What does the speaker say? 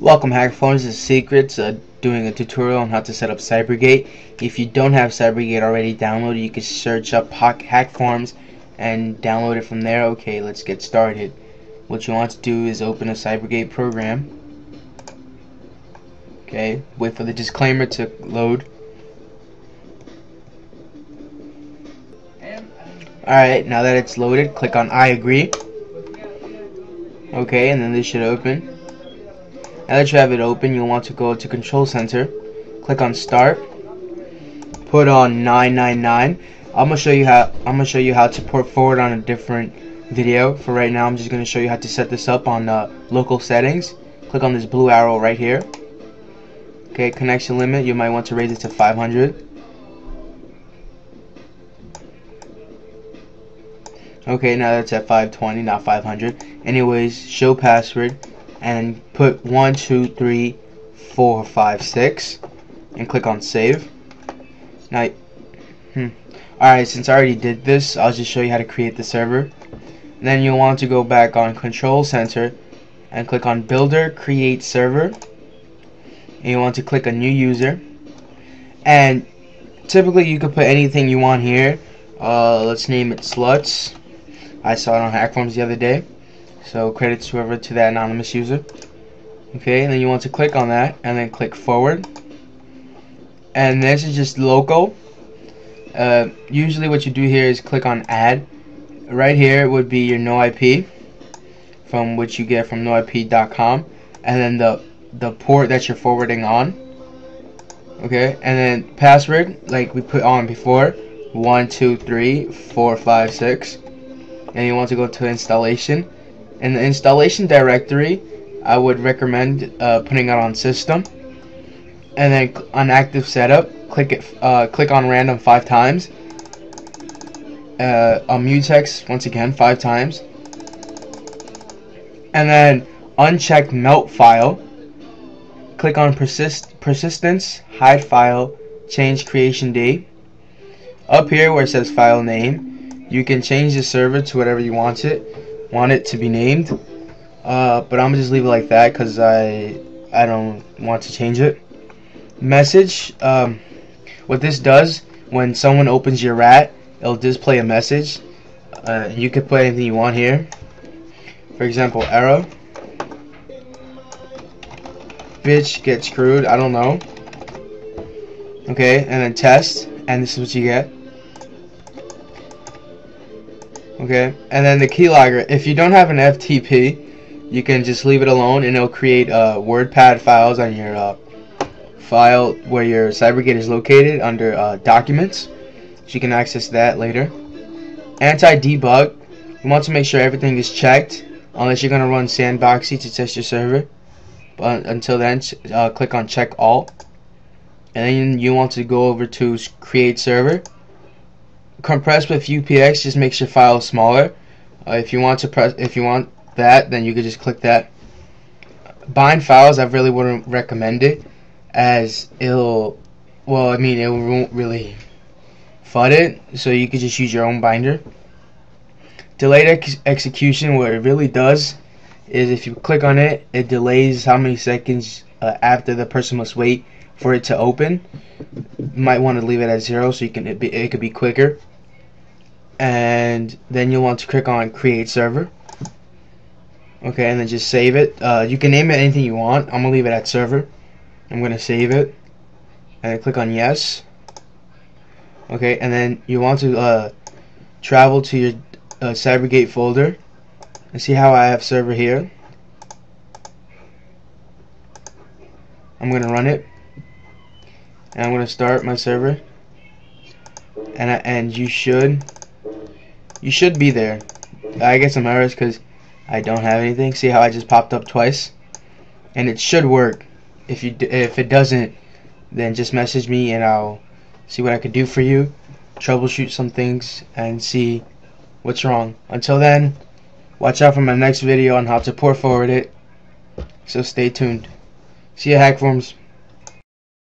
Welcome this is Secrets, uh, doing a tutorial on how to set up Cybergate. If you don't have Cybergate already downloaded, you can search up Hackforms and download it from there. Okay, let's get started. What you want to do is open a Cybergate program. Okay, wait for the disclaimer to load. Alright, now that it's loaded, click on I agree. Okay, and then this should open. Now that you have it open, you'll want to go to Control Center, click on Start, put on 999. I'm gonna show you how I'm gonna show you how to port forward on a different video. For right now, I'm just gonna show you how to set this up on uh, local settings. Click on this blue arrow right here. Okay, connection limit. You might want to raise it to 500. Okay, now that's at 520, not 500. Anyways, show password and put 1, 2, 3, 4, 5, 6 and click on save. Now, hmm. Alright, since I already did this, I'll just show you how to create the server. then you'll want to go back on Control Center and click on Builder, Create Server. And you want to click a new user. And typically you could put anything you want here. Uh, let's name it Sluts. I saw it on Hackforms the other day. So credits whoever to that anonymous user. Okay, and then you want to click on that and then click forward. And this is just local. Uh, usually what you do here is click on add. Right here would be your no IP from which you get from noip.com and then the the port that you're forwarding on. Okay, and then password like we put on before. One, two, three, four, five, six and you want to go to installation in the installation directory I would recommend uh, putting it on system and then on active setup click it uh, click on random five times. Uh, on mutex once again five times. And then uncheck melt file. Click on persist persistence hide file change creation date. Up here where it says file name you can change the server to whatever you want it want it to be named. Uh, but I'm gonna just leave it like that because I I don't want to change it. Message um, what this does when someone opens your rat it'll display a message. Uh, you can put anything you want here. For example arrow. Bitch get screwed I don't know. Okay and then test and this is what you get okay? And then the keylogger if you don't have an FTP you can just leave it alone and it'll create uh, WordPad files on your uh, file where your Cybergate is located under uh, documents. So you can access that later. Anti-debug. You want to make sure everything is checked unless you're going to run sandboxy to test your server. But until then uh, click on check all. And then you want to go over to create server compress with UPX just makes your file smaller. Uh, if you want to press, if you want that, then you could just click that. Bind files, I really wouldn't recommend it, as it'll, well, I mean, it won't really FUD it, so you could just use your own binder. Delayed ex execution, what it really does is if you click on it, it delays how many seconds uh, after the person must wait for it to open. You might want to leave it at zero so you can it, be, it could be quicker and then you'll want to click on create server. Okay and then just save it. Uh, you can name it anything you want. I'm gonna leave it at server. I'm gonna save it. And click on yes. Okay and then you want to uh, travel to your uh, Cybergate folder and see how I have server here. I'm gonna run it. And I'm gonna start my server. And I, and you should you should be there. I get some errors because I don't have anything. See how I just popped up twice? And it should work. If you if it doesn't, then just message me and I'll see what I can do for you. Troubleshoot some things and see what's wrong. Until then, watch out for my next video on how to port forward it. So stay tuned. See you, Hackforms.